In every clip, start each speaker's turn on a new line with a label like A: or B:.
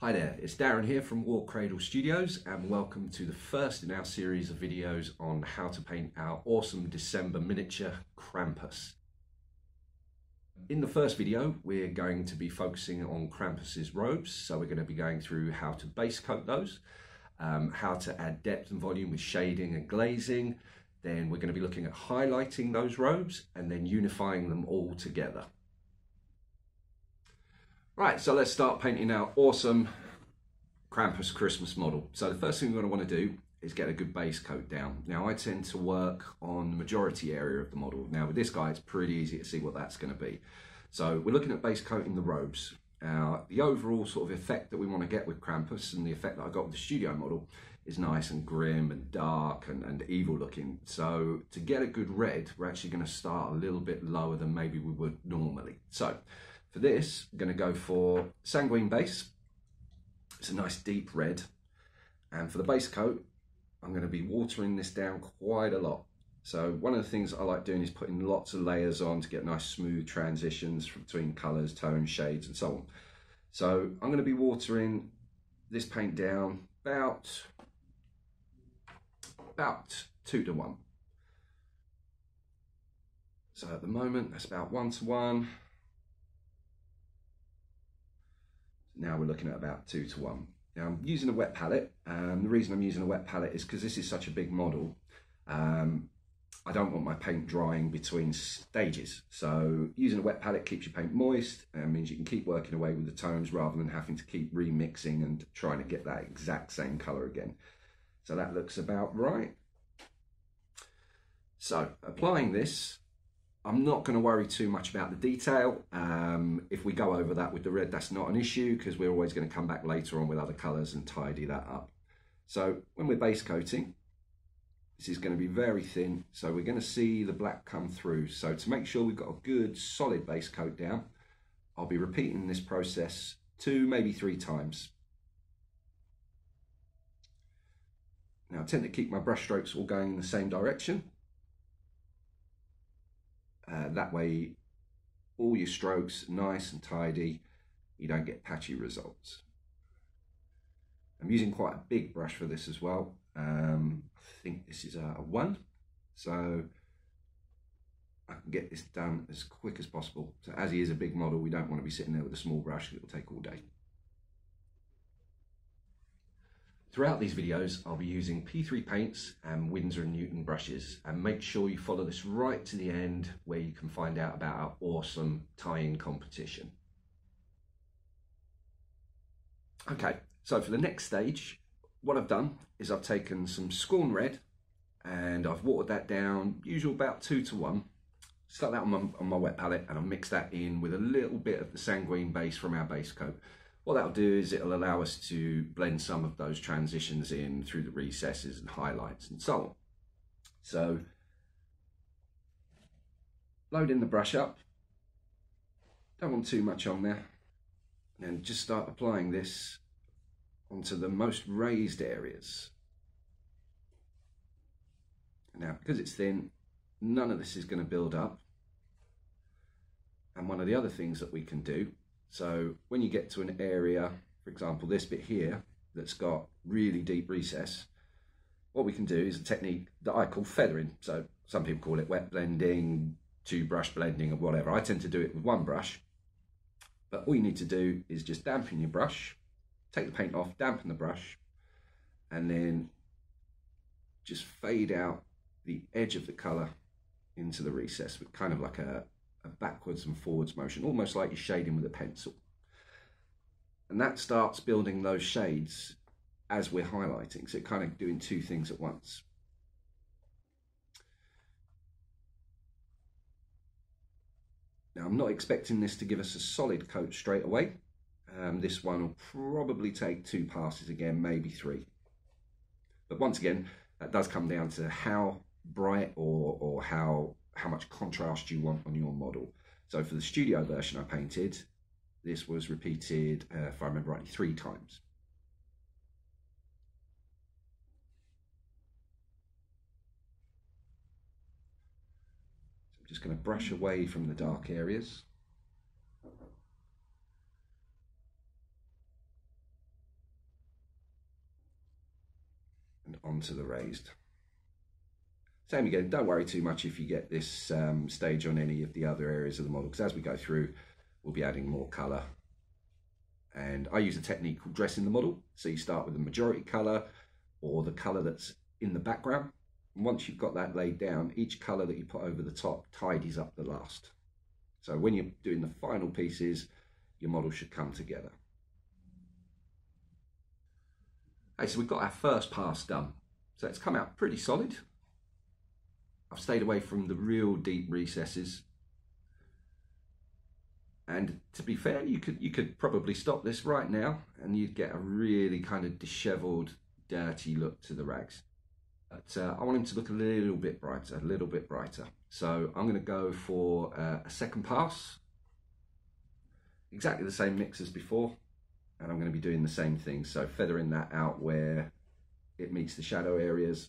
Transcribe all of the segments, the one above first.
A: Hi there, it's Daren here from Warcradle Studios and welcome to the first in our series of videos on how to paint our awesome December miniature Krampus. In the first video we're going to be focusing on Krampus's robes, so we're going to be going through how to base coat those, um, how to add depth and volume with shading and glazing, then we're going to be looking at highlighting those robes and then unifying them all together. Right, so let's start painting our awesome Krampus Christmas model. So the first thing we're going to want to do is get a good base coat down. Now I tend to work on the majority area of the model. Now with this guy, it's pretty easy to see what that's going to be. So we're looking at base coating the robes. Uh, the overall sort of effect that we want to get with Krampus and the effect that I got with the studio model is nice and grim and dark and, and evil looking. So to get a good red, we're actually going to start a little bit lower than maybe we would normally. So for this, I'm going to go for Sanguine Base. It's a nice deep red. And for the base coat, I'm going to be watering this down quite a lot. So one of the things I like doing is putting lots of layers on to get nice smooth transitions between colours, tones, shades and so on. So I'm going to be watering this paint down about, about two to one. So at the moment, that's about one to one. Now we're looking at about two to one. Now I'm using a wet palette. Um, the reason I'm using a wet palette is because this is such a big model. Um, I don't want my paint drying between stages. So using a wet palette keeps your paint moist and means you can keep working away with the tones rather than having to keep remixing and trying to get that exact same color again. So that looks about right. So applying this, I'm not going to worry too much about the detail. Um, if we go over that with the red, that's not an issue because we're always going to come back later on with other colours and tidy that up. So when we're base coating, this is going to be very thin. So we're going to see the black come through. So to make sure we've got a good solid base coat down, I'll be repeating this process two, maybe three times. Now I tend to keep my brush strokes all going in the same direction. Uh, that way, all your strokes nice and tidy. You don't get patchy results. I'm using quite a big brush for this as well. Um, I think this is a, a one. So I can get this done as quick as possible. So as he is a big model, we don't want to be sitting there with a small brush. It will take all day. Throughout these videos, I'll be using P3 paints and Winsor & Newton brushes and make sure you follow this right to the end where you can find out about our awesome tie-in competition. Okay, so for the next stage, what I've done is I've taken some Scorn Red and I've watered that down, usual about two to one. Stuck that on my, on my wet palette and I've mixed that in with a little bit of the Sanguine base from our base coat. What that'll do is it'll allow us to blend some of those transitions in through the recesses and highlights and so on. So load in the brush up. Don't want too much on there. And just start applying this onto the most raised areas. Now, because it's thin, none of this is going to build up. And one of the other things that we can do so when you get to an area, for example, this bit here, that's got really deep recess, what we can do is a technique that I call feathering. So some people call it wet blending, two brush blending or whatever. I tend to do it with one brush. But all you need to do is just dampen your brush, take the paint off, dampen the brush, and then just fade out the edge of the colour into the recess with kind of like a, a backwards and forwards motion, almost like you're shading with a pencil. And that starts building those shades as we're highlighting. So kind of doing two things at once. Now I'm not expecting this to give us a solid coat straight away. Um, this one will probably take two passes again, maybe three. But once again, that does come down to how bright or, or how how much contrast you want on your model. So for the studio version I painted, this was repeated, uh, if I remember rightly, three times. So I'm just going to brush away from the dark areas. and onto the raised. Same again, don't worry too much if you get this um, stage on any of the other areas of the model, because as we go through, we'll be adding more colour. And I use a technique called dressing the model. So you start with the majority colour or the colour that's in the background. And once you've got that laid down, each colour that you put over the top tidies up the last. So when you're doing the final pieces, your model should come together. Okay, so we've got our first pass done. So it's come out pretty solid. I've stayed away from the real deep recesses. And to be fair, you could you could probably stop this right now and you'd get a really kind of disheveled, dirty look to the rags. But uh, I want him to look a little bit brighter, a little bit brighter. So I'm going to go for uh, a second pass. Exactly the same mix as before. And I'm going to be doing the same thing. So feathering that out where it meets the shadow areas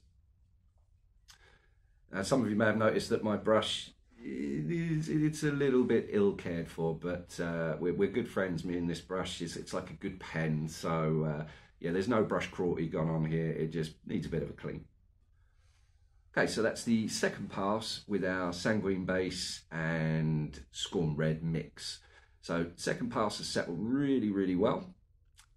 A: uh, some of you may have noticed that my brush it's a little bit ill cared for, but uh, we're, we're, good friends. Me and this brush is it's like a good pen. So uh, yeah, there's no brush cruelty gone on here. It just needs a bit of a clean. Okay, so that's the second pass with our sanguine base and scorn red mix. So second pass has settled really, really well.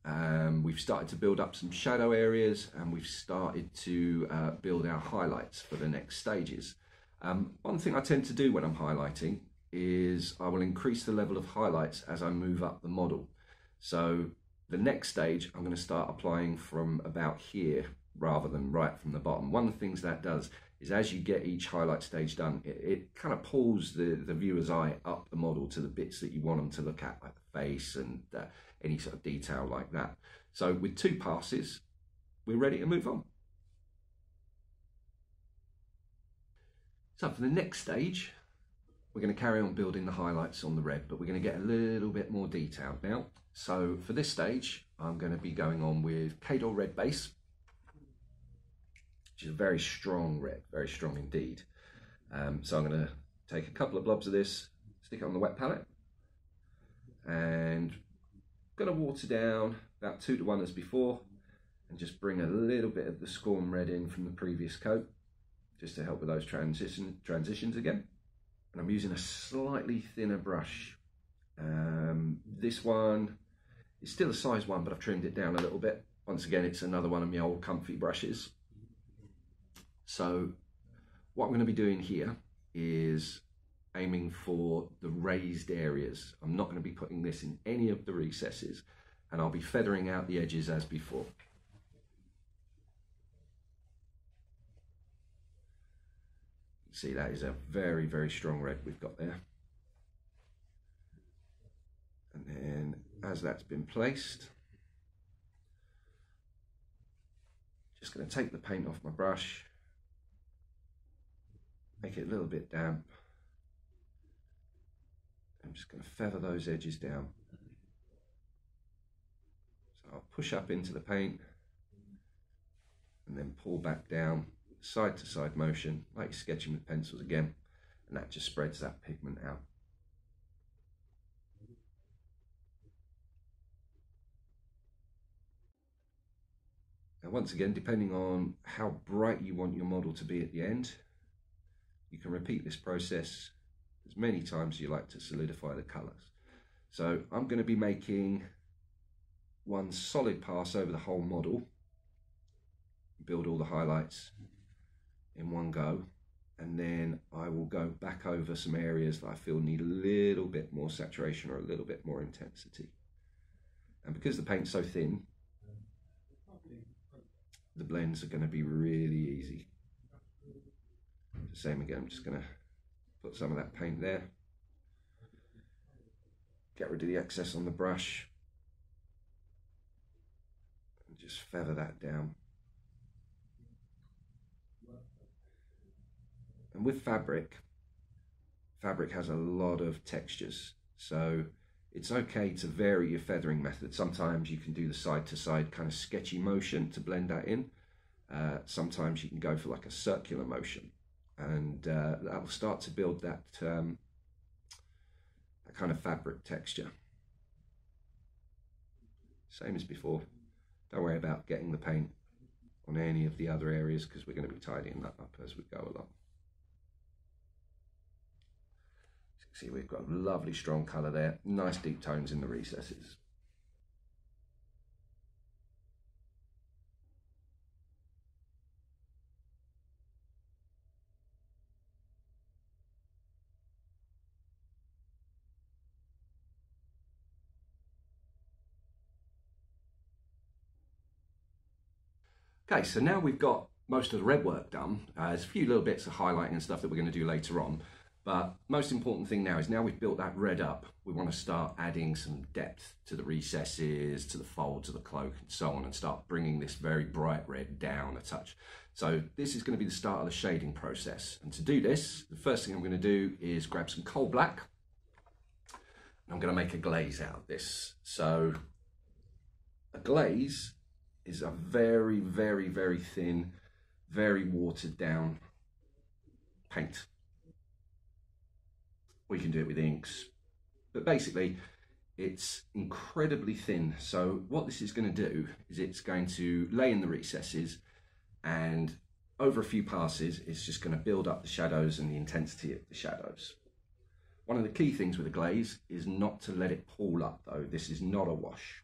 A: Um, we've started to build up some shadow areas and we've started to uh, build our highlights for the next stages. Um, one thing I tend to do when I'm highlighting is I will increase the level of highlights as I move up the model. So the next stage I'm going to start applying from about here rather than right from the bottom. One of the things that does is as you get each highlight stage done, it, it kind of pulls the, the viewer's eye up the model to the bits that you want them to look at, like the face and uh, any sort of detail like that. So with two passes, we're ready to move on. So for the next stage, we're going to carry on building the highlights on the red, but we're going to get a little bit more detailed now. So for this stage, I'm going to be going on with Khador Red Base, which is a very strong red, very strong indeed. Um, so I'm going to take a couple of blobs of this, stick it on the wet palette, and going to water down about two to one as before and just bring a little bit of the Scorn Red in from the previous coat just to help with those transition transitions again. And I'm using a slightly thinner brush. Um, this one is still a size one, but I've trimmed it down a little bit. Once again, it's another one of my old comfy brushes. So what I'm going to be doing here is aiming for the raised areas. I'm not going to be putting this in any of the recesses and I'll be feathering out the edges as before. See that is a very, very strong red we've got there. And then as that's been placed, just going to take the paint off my brush, make it a little bit damp, I'm just going to feather those edges down. So I'll push up into the paint and then pull back down, side to side motion, like sketching with pencils again, and that just spreads that pigment out. Now once again, depending on how bright you want your model to be at the end, you can repeat this process as many times as you like to solidify the colours. So I'm going to be making one solid pass over the whole model, build all the highlights in one go, and then I will go back over some areas that I feel need a little bit more saturation or a little bit more intensity. And because the paint's so thin, the blends are going to be really easy. Same again, I'm just going to Put some of that paint there. Get rid of the excess on the brush. And just feather that down. And with fabric, fabric has a lot of textures. So it's okay to vary your feathering method. Sometimes you can do the side to side kind of sketchy motion to blend that in. Uh, sometimes you can go for like a circular motion and uh, that will start to build that, um, that kind of fabric texture. Same as before. Don't worry about getting the paint on any of the other areas because we're going to be tidying that up as we go along. See, we've got a lovely strong colour there, nice deep tones in the recesses. Okay, so now we've got most of the red work done. Uh, there's a few little bits of highlighting and stuff that we're going to do later on. But most important thing now is now we've built that red up, we want to start adding some depth to the recesses, to the fold, to the cloak and so on and start bringing this very bright red down a touch. So this is going to be the start of the shading process. And to do this, the first thing I'm going to do is grab some coal black. I'm going to make a glaze out of this. So a glaze is a very, very, very thin, very watered down paint. We can do it with inks, but basically it's incredibly thin. So what this is going to do is it's going to lay in the recesses and over a few passes, it's just going to build up the shadows and the intensity of the shadows. One of the key things with a glaze is not to let it pool up though. This is not a wash.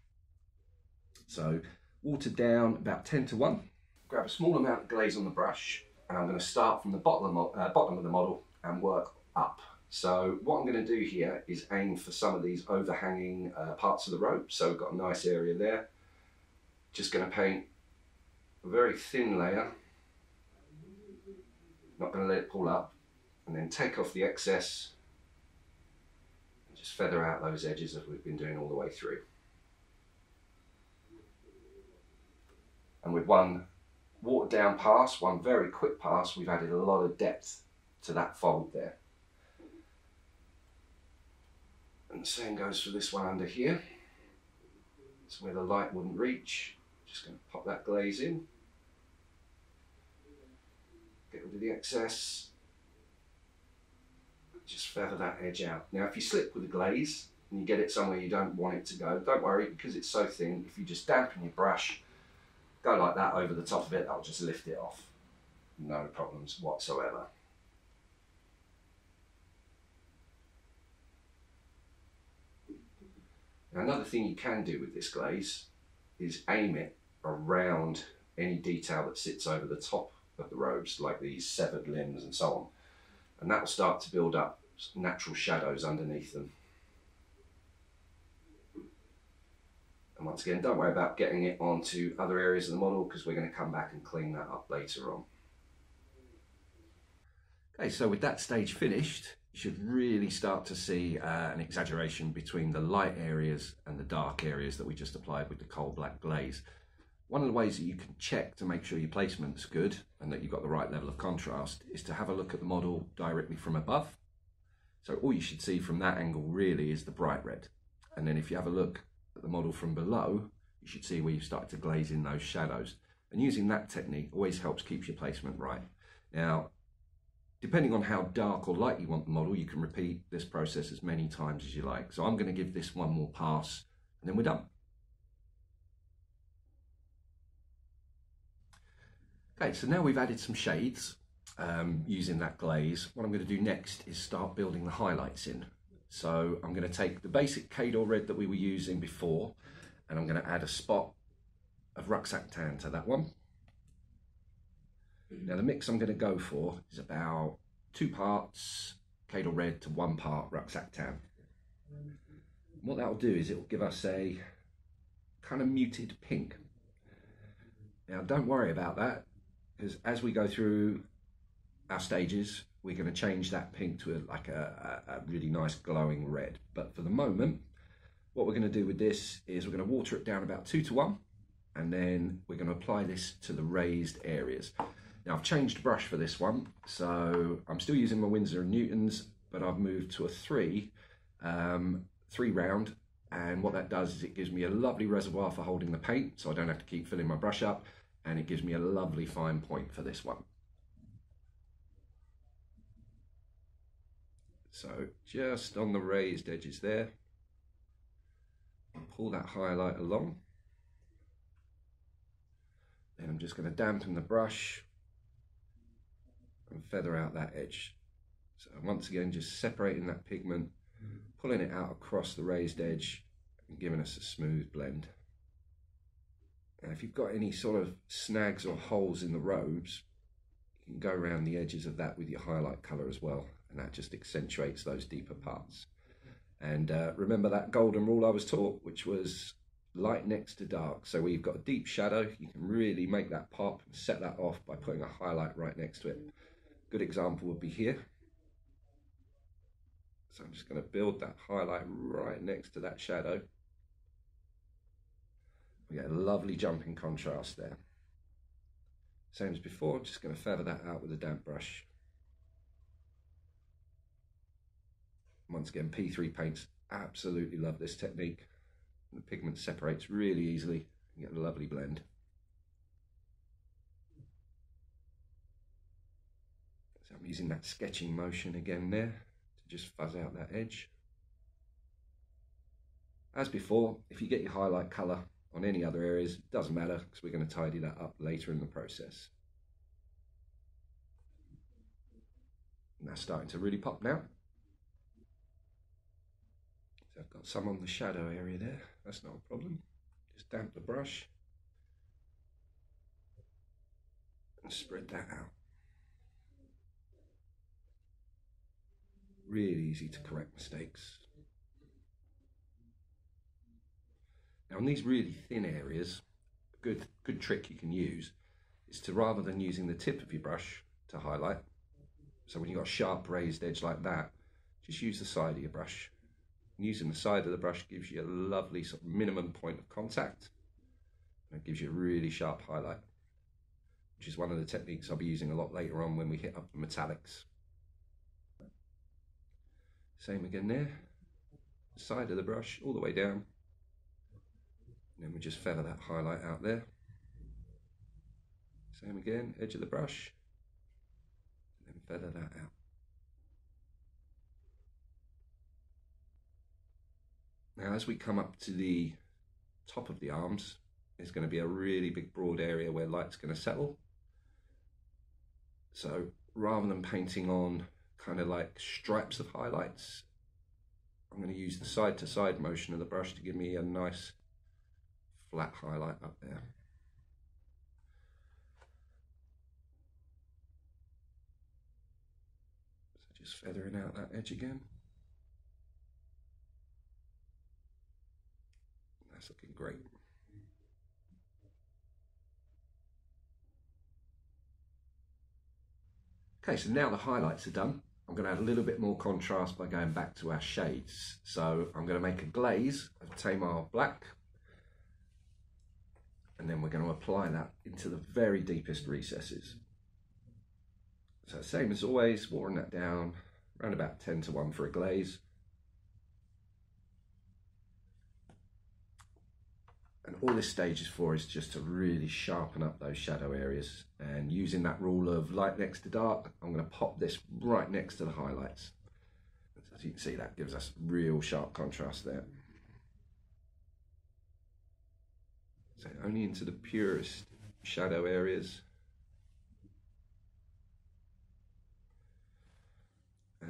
A: So watered down about 10 to 1. Grab a small amount of glaze on the brush and I'm going to start from the bottom of the, uh, bottom of the model and work up. So what I'm going to do here is aim for some of these overhanging uh, parts of the rope. So we've got a nice area there. Just going to paint a very thin layer. Not going to let it pull up. And then take off the excess. And just feather out those edges as we've been doing all the way through. And with one watered down pass, one very quick pass, we've added a lot of depth to that fold there. And the same goes for this one under here. It's where the light wouldn't reach. Just going to pop that glaze in. Get rid of the excess. Just feather that edge out. Now if you slip with the glaze and you get it somewhere you don't want it to go, don't worry because it's so thin. If you just dampen your brush, go like that over the top of it, that'll just lift it off. No problems whatsoever. Another thing you can do with this glaze is aim it around any detail that sits over the top of the robes, like these severed limbs and so on. And that will start to build up natural shadows underneath them. And once again, don't worry about getting it onto other areas of the model because we're going to come back and clean that up later on. Okay, so with that stage finished, you should really start to see uh, an exaggeration between the light areas and the dark areas that we just applied with the coal black glaze. One of the ways that you can check to make sure your placement's good and that you've got the right level of contrast is to have a look at the model directly from above. So all you should see from that angle really is the bright red. And then if you have a look the model from below, you should see where you start to glaze in those shadows. And using that technique always helps keep your placement right. Now, depending on how dark or light you want the model, you can repeat this process as many times as you like. So I'm going to give this one more pass and then we're done. Okay, so now we've added some shades um, using that glaze. What I'm going to do next is start building the highlights in. So I'm going to take the basic Khador red that we were using before and I'm going to add a spot of rucksack tan to that one. Now the mix I'm going to go for is about two parts Khador red to one part rucksack tan. what that will do is it will give us a kind of muted pink. Now don't worry about that because as we go through our stages we're going to change that pink to a, like a, a, really nice glowing red. But for the moment, what we're going to do with this is we're going to water it down about two to one, and then we're going to apply this to the raised areas. Now I've changed brush for this one, so I'm still using my Winsor & Newtons, but I've moved to a three, um, three round, and what that does is it gives me a lovely reservoir for holding the paint, so I don't have to keep filling my brush up, and it gives me a lovely fine point for this one. So just on the raised edges there, pull that highlight along. Then I'm just going to dampen the brush and feather out that edge. So once again, just separating that pigment, pulling it out across the raised edge and giving us a smooth blend. Now, if you've got any sort of snags or holes in the robes, you can go around the edges of that with your highlight color as well, and that just accentuates those deeper parts. And uh, remember that golden rule I was taught, which was light next to dark. So we've got a deep shadow, you can really make that pop and set that off by putting a highlight right next to it. Good example would be here. So I'm just going to build that highlight right next to that shadow. We get a lovely jumping contrast there. Same as before, just going to feather that out with a damp brush. Once again, P3 paints absolutely love this technique. The pigment separates really easily. You get a lovely blend. So I'm using that sketching motion again there to just fuzz out that edge. As before, if you get your highlight colour on any other areas, it doesn't matter because we're going to tidy that up later in the process. And that's starting to really pop now. So I've got some on the shadow area there, that's not a problem. Just damp the brush and spread that out. Really easy to correct mistakes. Now on these really thin areas, a good, good trick you can use is to rather than using the tip of your brush to highlight, so when you've got a sharp raised edge like that, just use the side of your brush. And using the side of the brush gives you a lovely sort of minimum point of contact. And it gives you a really sharp highlight, which is one of the techniques I'll be using a lot later on when we hit up the metallics. Same again there, side of the brush all the way down. And then we just feather that highlight out there. Same again, edge of the brush, and then feather that out. Now as we come up to the top of the arms, there's going to be a really big broad area where light's going to settle. So rather than painting on kind of like stripes of highlights, I'm going to use the side to side motion of the brush to give me a nice flat highlight up there. So just feathering out that edge again. Looking great. Okay, so now the highlights are done. I'm going to add a little bit more contrast by going back to our shades. So I'm going to make a glaze of Thamar Black and then we're going to apply that into the very deepest recesses. So same as always, watering that down, around about 10 to 1 for a glaze. And all this stage is for is just to really sharpen up those shadow areas. And using that rule of light next to dark, I'm going to pop this right next to the highlights. As you can see, that gives us real sharp contrast there. So only into the purest shadow areas.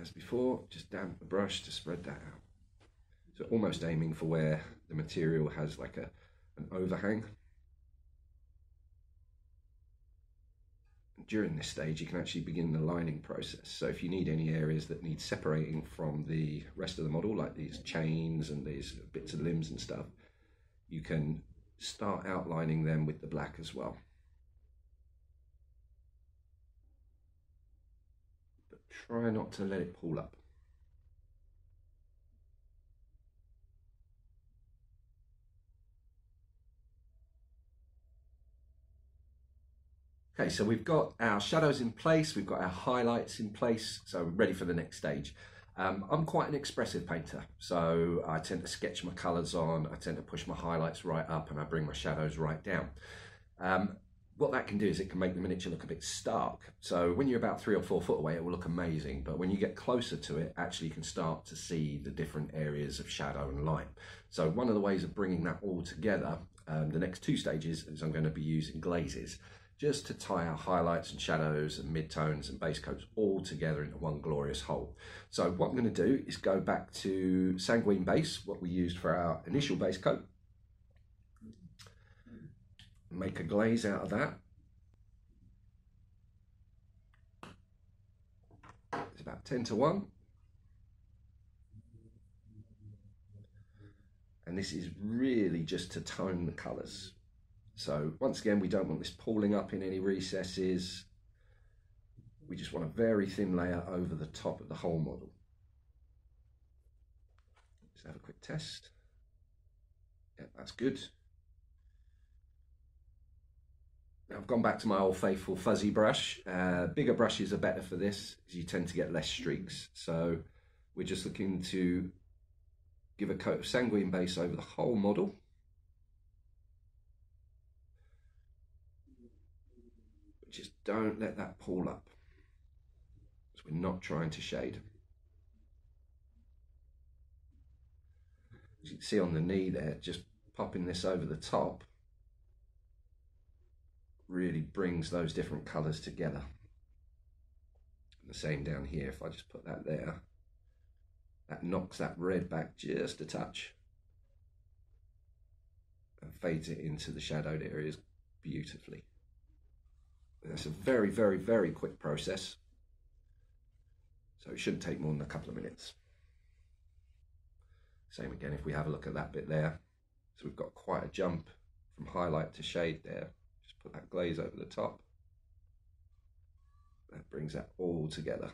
A: As before, just damp the brush to spread that out. So almost aiming for where the material has like a an overhang. During this stage, you can actually begin the lining process. So if you need any areas that need separating from the rest of the model, like these chains and these bits of limbs and stuff, you can start outlining them with the black as well. But try not to let it pull up. Okay, so we've got our shadows in place, we've got our highlights in place, so we're ready for the next stage. Um, I'm quite an expressive painter, so I tend to sketch my colours on, I tend to push my highlights right up and I bring my shadows right down. Um, what that can do is it can make the miniature look a bit stark. So when you're about three or four foot away, it will look amazing. But when you get closer to it, actually you can start to see the different areas of shadow and light. So one of the ways of bringing that all together um, the next two stages is I'm going to be using glazes just to tie our highlights and shadows and midtones and base coats all together into one glorious whole. So what I'm going to do is go back to Sanguine Base, what we used for our initial base coat, make a glaze out of that. It's about 10 to 1. And this is really just to tone the colours. So once again, we don't want this pooling up in any recesses. We just want a very thin layer over the top of the whole model. Let's have a quick test. Yeah, that's good. Now I've gone back to my old faithful fuzzy brush. Uh, bigger brushes are better for this, as you tend to get less streaks. So we're just looking to give a coat of sanguine base over the whole model. Just don't let that pull up. So we're not trying to shade. As you can see on the knee there, just popping this over the top really brings those different colours together. And the same down here, if I just put that there, that knocks that red back just a touch and fades it into the shadowed areas beautifully. That's a very, very, very quick process. So it shouldn't take more than a couple of minutes. Same again if we have a look at that bit there. So we've got quite a jump from highlight to shade there. Just put that glaze over the top. That brings that all together.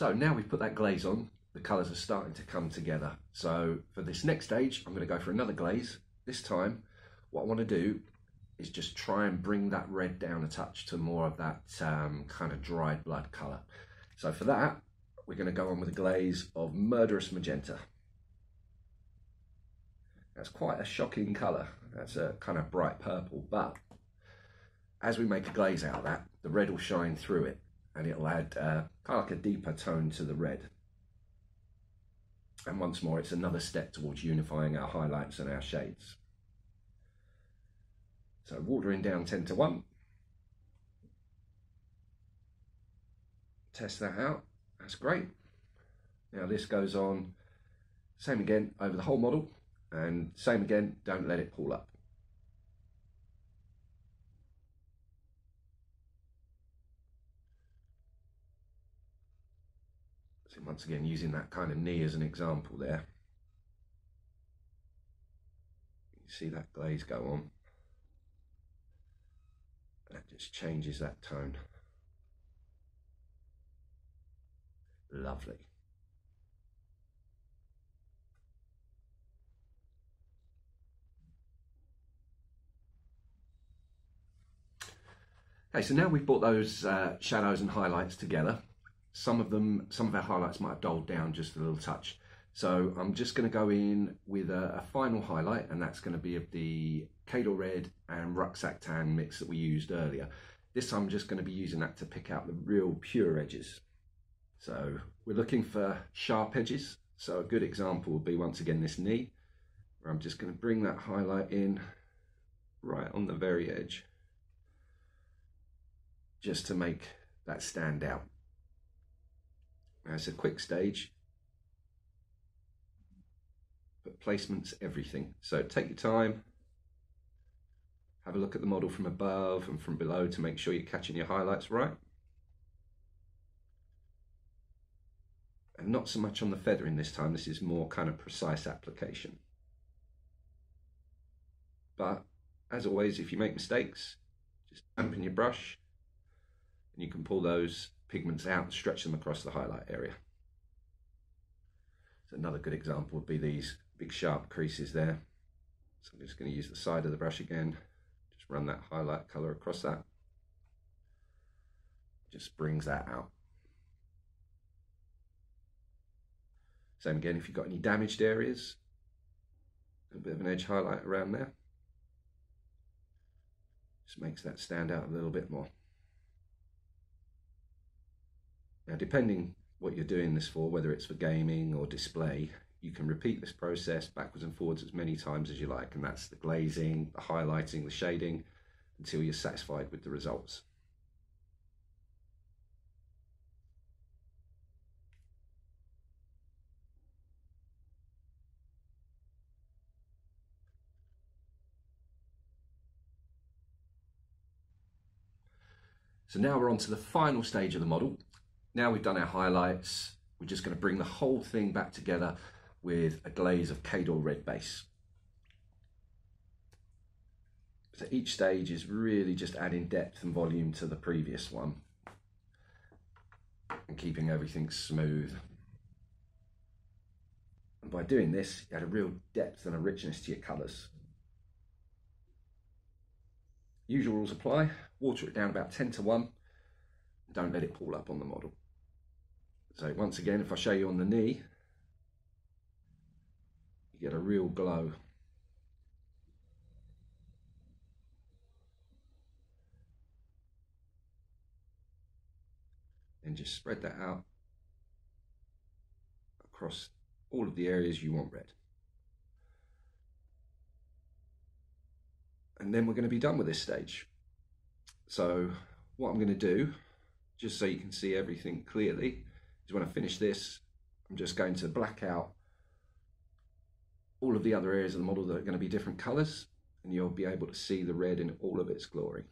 A: So now we've put that glaze on, the colours are starting to come together. So for this next stage, I'm going to go for another glaze. This time, what I want to do is just try and bring that red down a touch to more of that um, kind of dried blood colour. So for that, we're going to go on with a glaze of Murderous Magenta. That's quite a shocking colour. That's a kind of bright purple, but as we make a glaze out of that, the red will shine through it and it'll add uh, kind of like a deeper tone to the red. And once more, it's another step towards unifying our highlights and our shades. So watering down 10 to 1. Test that out. That's great. Now this goes on, same again over the whole model, and same again, don't let it pull up. Once again, using that kind of knee as an example there. You see that glaze go on. That just changes that tone. Lovely. Okay, so now we've brought those uh, shadows and highlights together some of them, some of our highlights might have dulled down just a little touch. So I'm just going to go in with a, a final highlight, and that's going to be of the Khador Red and Rucksack Tan mix that we used earlier. This time I'm just going to be using that to pick out the real pure edges. So we're looking for sharp edges. So a good example would be once again this knee, where I'm just going to bring that highlight in right on the very edge, just to make that stand out. It's a quick stage, but placement's everything. So take your time, have a look at the model from above and from below to make sure you're catching your highlights right. And not so much on the feathering this time, this is more kind of precise application. But as always, if you make mistakes, just dampen your brush and you can pull those pigments out and stretch them across the highlight area. So another good example would be these big sharp creases there. So I'm just going to use the side of the brush again, just run that highlight colour across that. Just brings that out. Same again, if you've got any damaged areas, A bit of an edge highlight around there. Just makes that stand out a little bit more. Now, depending what you're doing this for, whether it's for gaming or display, you can repeat this process backwards and forwards as many times as you like, and that's the glazing, the highlighting, the shading, until you're satisfied with the results. So now we're on to the final stage of the model. Now we've done our highlights, we're just going to bring the whole thing back together with a glaze of Khador red base. So each stage is really just adding depth and volume to the previous one and keeping everything smooth. And by doing this, you add a real depth and a richness to your colours. Usual rules apply, water it down about 10 to 1, don't let it pull up on the model. So once again, if I show you on the knee, you get a real glow. And just spread that out across all of the areas you want red. And then we're going to be done with this stage. So what I'm going to do, just so you can see everything clearly, is when I finish this, I'm just going to black out all of the other areas of the model that are going to be different colors and you'll be able to see the red in all of its glory.